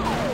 Oh!